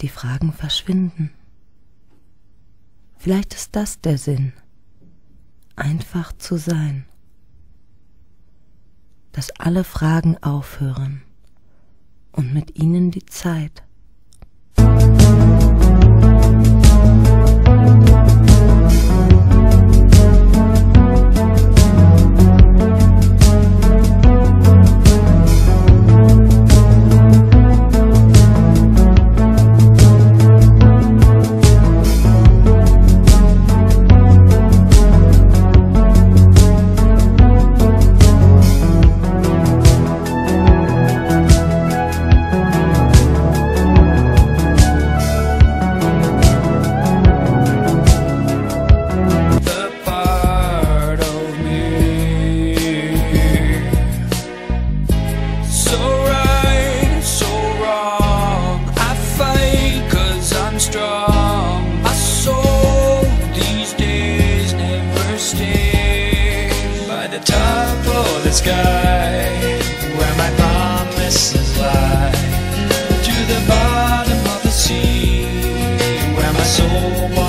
die Fragen verschwinden. Vielleicht ist das der Sinn, einfach zu sein, dass alle Fragen aufhören und mit ihnen die Zeit. The top of the sky where my promises lie. To the bottom of the sea where my soul.